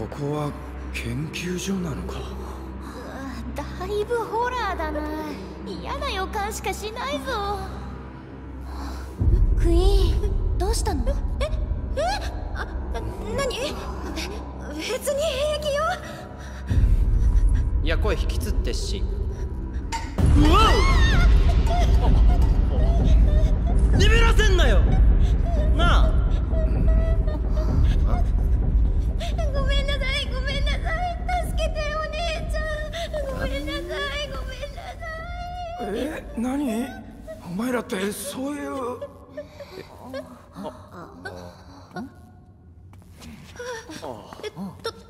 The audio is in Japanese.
ここは研究所なのか？だいぶホラーだな。嫌な予感しかしないぞ。クイーンどうしたの？ええあ何？別に平気よ。いや声引きつってっしえ何？お前らってそういう。とと